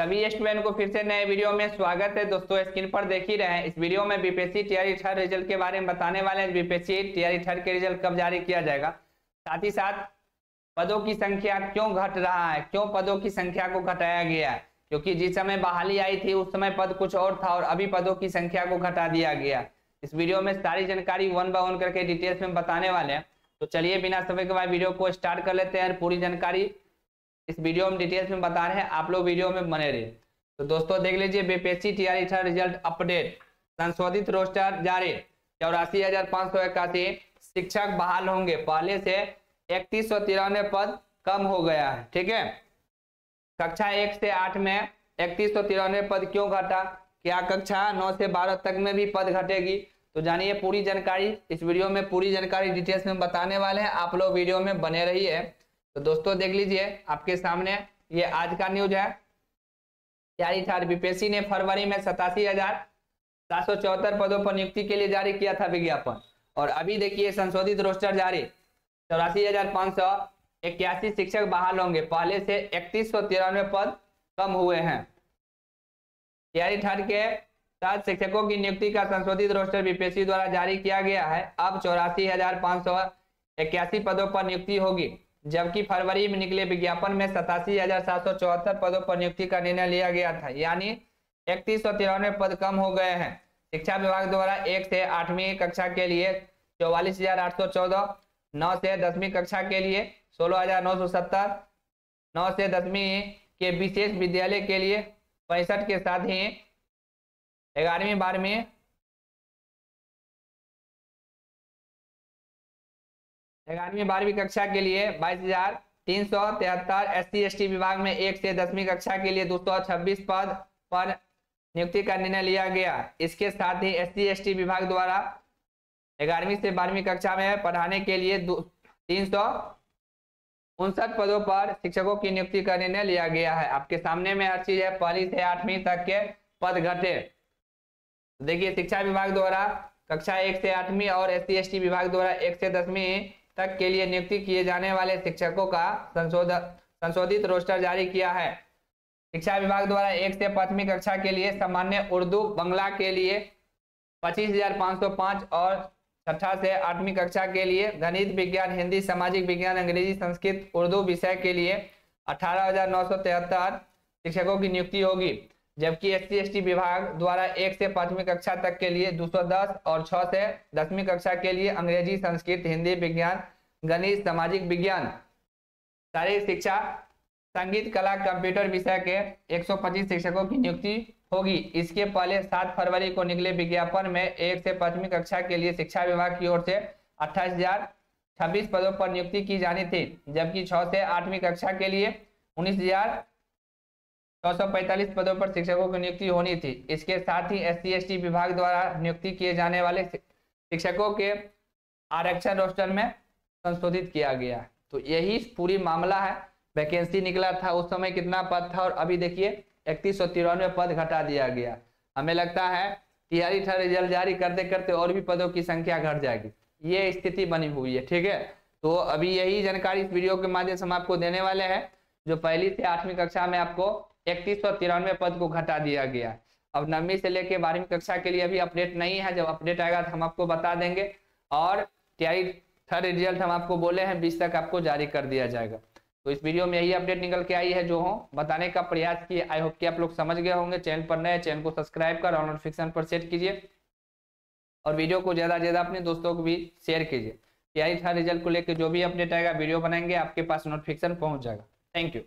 सभी स्टूडेंट को फिर से नए वीडियो में स्वागत है। दोस्तों, स्क्रीन पर देख ही रहे हैं। इस वीडियो में बीपीएससी टीआरई थर्ड रिज़ल्ट के बारे में बताने वाले हैं। बीपीएससी टीआरई थर्ड के रिज़ल्ट कब जारी किया जाएगा? साथ ही साथ, पदों की संख्या क्यों घट रहा है? क्यों पदों की संख्या को घटाया गया है? क्योंकि जिस समय बहाली आई थी, उस समय पद कुछ और था और अभी पदों की संख्या को घटा दिया गया इस वीडियो में सारी जानकारी वन बाय वन करके डिटेल्स में बताने वाले हैं। तो चलिए, बिना समय के बाद वीडियो को स्टार्ट कर लेते हैं पूरी जानकारी इस वीडियो में डिटेल्स में बता रहे हैं, आप लोग वीडियो में बने रहे तो दोस्तों, देख लीजिए बीपीएससी टीआरई था रिज़ल्ट अपडेट संशोधित रोस्टर जारी। चौरासी हज़ार पाँच सौ इक्यासी शिक्षक बहाल होंगे। पहले से इकतीस सौ तिरानवे पद कम हो गया है, ठीक है? कक्षा एक से आठ में इकतीस सौ तिरानवे पद क्यों घटा? क्या कक्षा नौ से बारह तक में भी पद घटेगी? तो जानिए पूरी जानकारी। इस वीडियो में पूरी जानकारी डिटेल्स में बताने वाले हैं। आप लोग वीडियो में बने रहिए। तो दोस्तों देख लीजिए आपके सामने ये आज का न्यूज़ है। जारी था बीपीएससी ने फरवरी में सतासी हज़ार सात सौ चौहत्तर पदों पर नियुक्ति के लिए जारी किया था विज्ञापन। और अभी देखिए संशोधित रोस्टर जारी। चौरासी हज़ार पाँच सौ इक्यासी शिक्षक बहाल होंगे। पहले से इकतीस सौ तिरानवे पद कम हुए हैं। तैयारी ठंड के साथ शिक्षकों की नियुक्ति का संशोधित रोस्टर बीपीएससी द्वारा जारी किया गया है। अब चौरासी हज़ार पाँच सौ इक्यासी पदों पर नियुक्ति होगी। जबकि फरवरी में निकले विज्ञापन में सतासी पदों पर नियुक्ति का निर्णय लिया गया था, यानी इकतीस सौ तिरानवे पद कम हो गए हैं। शिक्षा विभाग द्वारा एक से आठवीं कक्षा के लिए चौवालीस हज़ार आठ सौ चौदह, नौ से दसवीं कक्षा के लिए सोलह हज़ार नौ सौ सत्तर, नौ से दसवीं के विशेष विद्यालय के लिए पैंसठ के साथ ही ग्यारहवीं बारहवीं ग्यारहवीं बारहवीं कक्षा के लिए बाईस हज़ार तीन सौ तिहत्तर एस सी एस विभाग में एक से दसवीं कक्षा के लिए दो सौ छब्बीस पद पर नियुक्ति का निर्णय लिया गया। इसके साथ ही एस सी विभाग द्वारा ग्यारहवीं से बारहवीं कक्षा में पढ़ाने के लिए तीन सौ उनसठ पदों पर शिक्षकों की नियुक्ति का निर्णय लिया गया है। आपके सामने में हर चीज़ है। पहली से आठवीं तक के पद घटे। देखिए, शिक्षा विभाग द्वारा कक्षा एक से आठवीं और एस सी विभाग द्वारा एक से दसवीं तक के लिए नियुक्ति किए जाने वाले शिक्षकों का संशोधित रोस्टर जारी किया है। शिक्षा विभाग द्वारा एक से पांचवी कक्षा के लिए सामान्य उर्दू, बंगला के लिए पच्चीस हज़ार पाँच सौ पाँच और छठा से आठवीं कक्षा के लिए गणित विज्ञान, हिंदी, सामाजिक विज्ञान, अंग्रेज़ी, संस्कृत, उर्दू विषय के लिए अठारह शिक्षकों की नियुक्ति होगी। जबकि एस सी विभाग द्वारा एक से पांचवी कक्षा तक के लिए 210 और छह से दसवीं कक्षा के लिए अंग्रेज़ी, संस्कृत, हिंदी विज्ञान, गणित, सामाजिक विज्ञान, शारीरिक शिक्षा, संगीत, कला, कंप्यूटर विषय के 125 शिक्षकों की नियुक्ति होगी। इसके पहले सात फरवरी को निकले विज्ञापन में एक से पांचवी कक्षा के लिए शिक्षा विभाग की ओर से अट्ठाईस हज़ार छब्बीस पदों पर नियुक्ति की जानी थी, जबकि छह से आठवीं कक्षा के लिए उन्नीस हज़ार छह सौ पैंतालीस पदों पर शिक्षकों की नियुक्ति होनी थी। इसके साथ ही एस सी विभाग द्वारा नियुक्ति किए जाने वाले शिक्षकों के आरक्षण रोस्टर में संशोधित किया गया। तो यही पूरी मामला है। वैकेंसी निकला था, उस समय कितना पद था और अभी देखिए, इकतीस सौ तिरानवे पद घटा दिया गया। हमें लगता है था रिज़ल्ट जारी करते करते और भी पदों की संख्या घट जाएगी। ये स्थिति बनी हुई है, ठीक है? तो अभी यही जानकारी इस वीडियो के माध्यम से हम आपको देने वाले हैं, जो पहली से आठवीं कक्षा में आपको इकतीस सौ तिरानवे पद को घटा दिया गया। अब नवीं से लेकर बारहवीं कक्षा के लिए अभी अपडेट नहीं है। जब अपडेट आएगा तो हम आपको बता देंगे। और टीआरई थर्ड रिज़ल्ट हम आपको बोले हैं, बीस तक आपको जारी कर दिया जाएगा। तो इस वीडियो में यही अपडेट निकल के आई है। जो हो, बताने का प्रयास किए। आई होप कि आप लोग समझ गए होंगे। चैनल पर नए चैनल को सब्सक्राइब कर और नोटिफिकेशन पर सेट कीजिए। और वीडियो को ज़्यादा से ज़्यादा अपने दोस्तों को भी शेयर कीजिए। टीआई थर्ड रिज़ल्ट को लेकर जो भी अपडेट आएगा, वीडियो बनाएँगे, आपके पास नोटिफिकेशन पहुँच जाएगा। Thank you